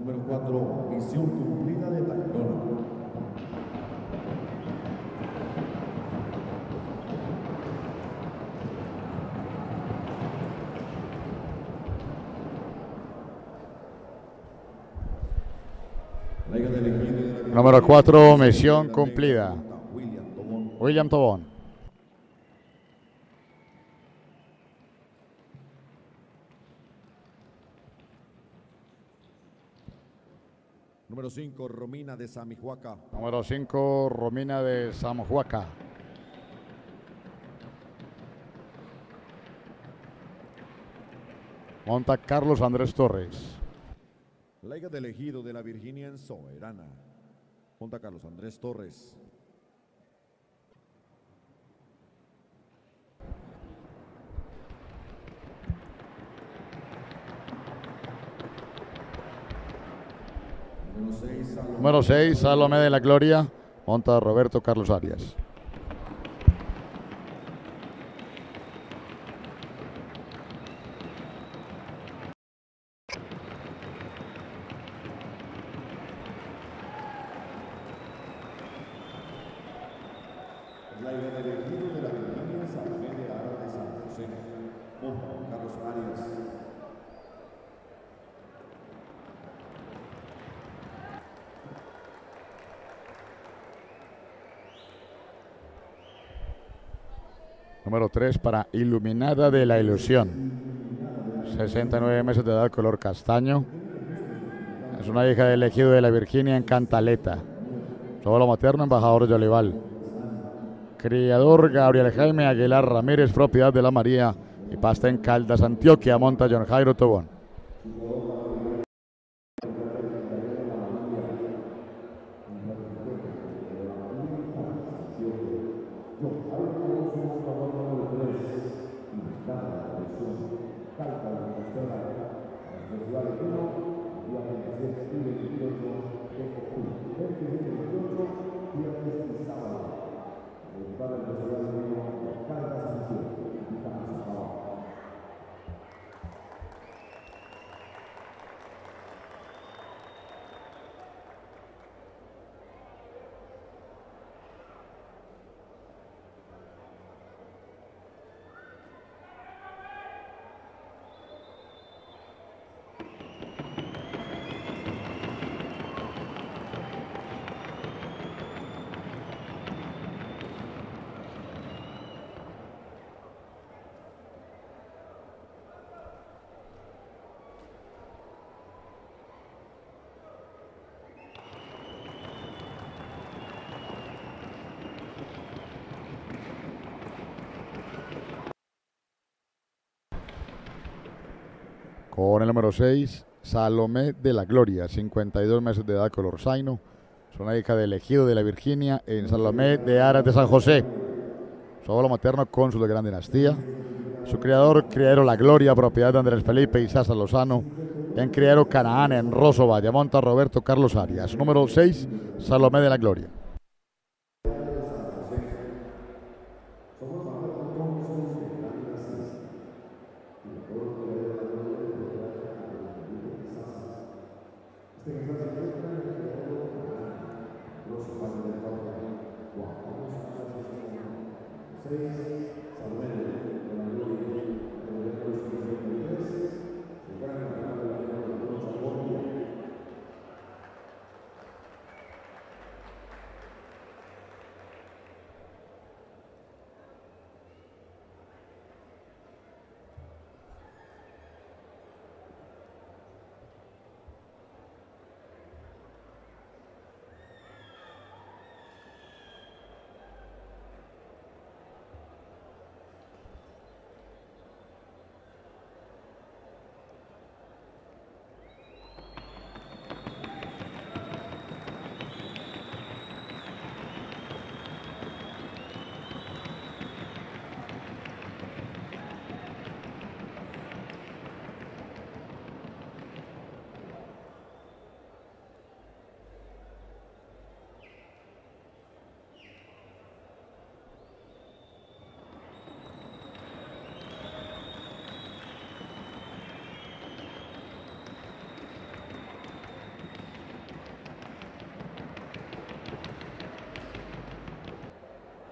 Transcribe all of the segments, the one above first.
Número 4, misión cumplida de Tayrona. Número 4, misión cumplida. William Tobón. Número 5, Romina de Samihuaca. Número 5, Romina de Samhuaca. Monta Carlos Andrés Torres. Laiga del Ejido de la Virginia en Soberana. Monta Carlos Andrés Torres. Número 6, Salomé. Número 6, Salomé de la Gloria. Monta Roberto Carlos Arias. Laiga del Ejido de la Virginia, Salomé de Ara de San José. Monta Carlos Arias. Número 3 para Iluminada de la Ilusión. 69 meses de edad, color castaño. Es una hija del elegido de la Virginia en Cantaleta. Abuelo materno, embajador de Olival. Criador Gabriel Jaime Aguilar Ramírez, propiedad de la María y pasta en Caldas, Antioquia, monta John Jairo Tobón. Con el número 6, Salomé de la Gloria, 52 meses de edad, color zaino. Es una hija del ejido de la Virginia en Salomé de Aras de San José. Su abuelo materno, cónsul de gran dinastía. Su criador, criadero La Gloria, propiedad de Andrés Felipe y Sasa Lozano. En criadero Canaán, en Rosso, Vallamonta, Roberto Carlos Arias. Número 6, Salomé de la Gloria. Yeah.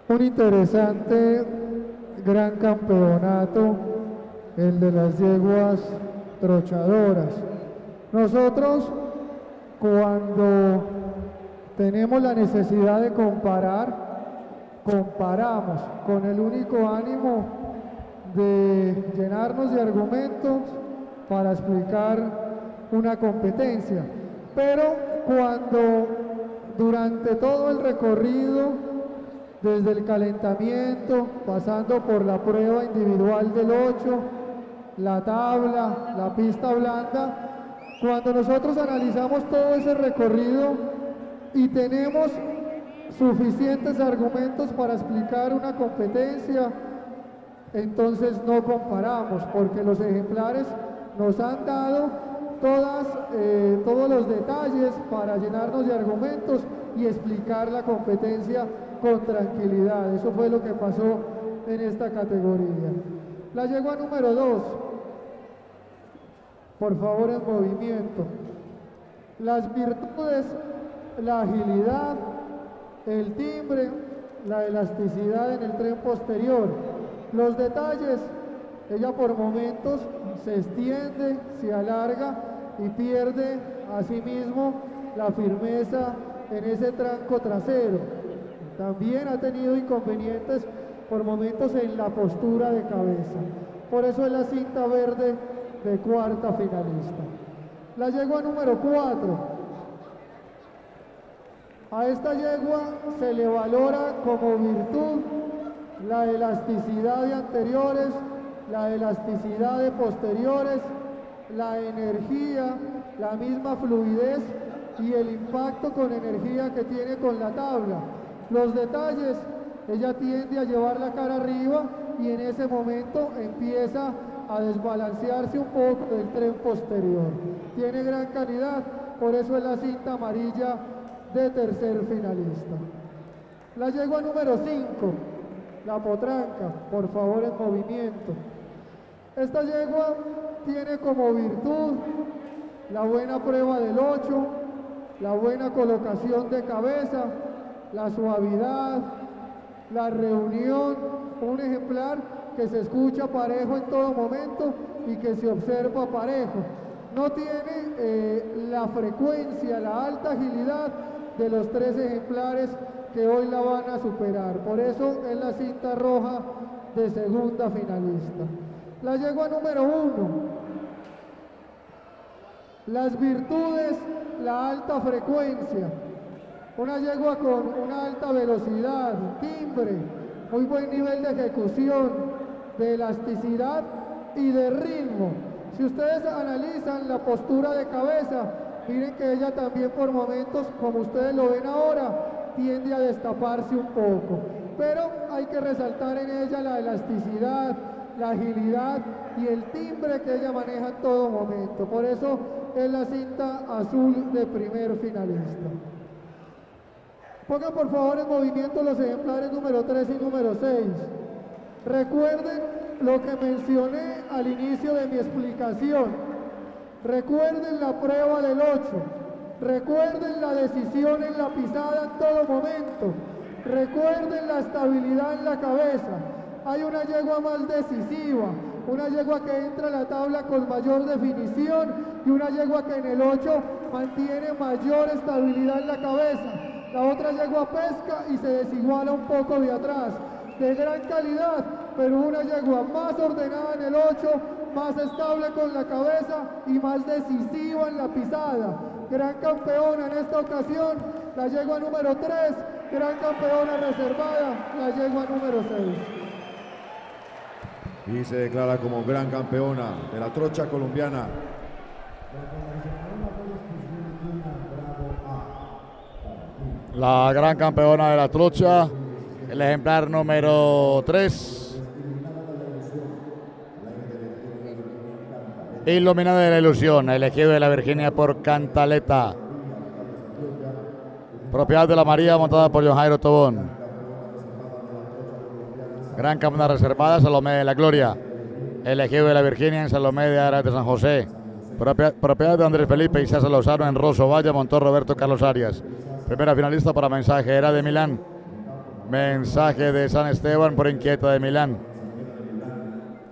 Un interesante gran campeonato, el de las yeguas trochadoras. Nosotros cuando tenemos la necesidad de comparar, comparamos con el único ánimo de llenarnos de argumentos para explicar una competencia. Pero cuando durante todo el recorrido, desde el calentamiento, pasando por la prueba individual del 8, la tabla, la pista blanda, cuando nosotros analizamos todo ese recorrido y tenemos suficientes argumentos para explicar una competencia, entonces no comparamos, porque los ejemplares nos han dado todas, eh, todos los detalles para llenarnos de argumentos y explicar la competencia con tranquilidad. Eso fue lo que pasó en esta categoría. La llegó a número 2. Por favor, en movimiento. Las virtudes, la agilidad, el timbre, la elasticidad en el tren posterior. Los detalles, ella por momentos se extiende, se alarga y pierde asimismo la firmeza en ese tranco trasero. También ha tenido inconvenientes por momentos en la postura de cabeza. Por eso es la cinta verde de cuarta finalista. La yegua número 4. A esta yegua se le valora como virtud la elasticidad de anteriores, la elasticidad de posteriores, la energía, la misma fluidez y el impacto con energía que tiene con la tabla. Los detalles, ella tiende a llevar la cara arriba y en ese momento empieza a desbalancearse un poco del tren posterior. Tiene gran calidad, por eso es la cinta amarilla de tercer finalista. La yegua número 5, la potranca, por favor en movimiento. Esta yegua tiene como virtud la buena prueba del 8, la buena colocación de cabeza, la suavidad, la reunión, un ejemplar que se escucha parejo en todo momento y que se observa parejo. No tiene eh, la frecuencia, la alta agilidad de los tres ejemplares que hoy la van a superar. Por eso es la cinta roja de segunda finalista. La yegua número uno. Las virtudes, la alta frecuencia. Una yegua con una alta velocidad, timbre, muy buen nivel de ejecución, de elasticidad y de ritmo. Si ustedes analizan la postura de cabeza, miren que ella también por momentos, como ustedes lo ven ahora, tiende a destaparse un poco. Pero hay que resaltar en ella la elasticidad, la agilidad y el timbre que ella maneja en todo momento. Por eso es la cinta azul de primer finalista. Pongan por favor en movimiento los ejemplares número 3 y número 6. Recuerden lo que mencioné al inicio de mi explicación. Recuerden la prueba del 8. Recuerden la decisión en la pisada en todo momento. Recuerden la estabilidad en la cabeza. Hay una yegua más decisiva, una yegua que entra a la tabla con mayor definición y una yegua que en el 8 mantiene mayor estabilidad en la cabeza. La otra yegua pesca y se desiguala un poco de atrás. De gran calidad, pero una yegua más ordenada en el 8, más estable con la cabeza y más decisiva en la pisada. Gran campeona en esta ocasión, la yegua número 3, gran campeona reservada, la yegua número 6. Y se declara como gran campeona de la trocha colombiana. La gran campeona de la trocha, el ejemplar número 3. Iluminada de la ilusión, elegido de la Virginia por Cantaleta. Propiedad de la María, montada por John Jairo Tobón. Gran campeona reservada, Salomé de la Gloria. Elegido de la Virginia en Salomé de Aras de San José. Propiedad de Andrés Felipe y César Lozano en Rosso Valle, montó Roberto Carlos Arias. Primera finalista para mensajera de Milán. Mensaje de San Esteban por inquieta de Milán.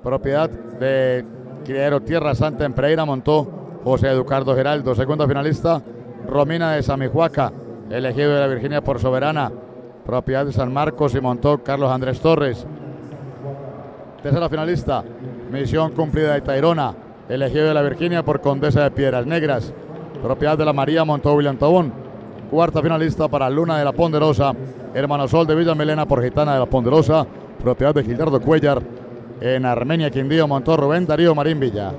Propiedad de Criadero Tierra Santa en Pereira montó José Eduardo Geraldo. Segunda finalista, Romina de Samijuaca, elegido de la Virginia por Soberana. Propiedad de San Marcos y montó Carlos Andrés Torres. Tercera finalista, Misión Cumplida de Tairona, elegido de la Virginia por Condesa de Piedras Negras. Propiedad de la María montó William Tobón. Cuarta finalista para Luna de la Ponderosa, Hermano Sol de Villa Melena por Gitana de la Ponderosa. Propiedad de Gildardo Cuellar. En Armenia, Quindío, montó Rubén Darío Marín Villa.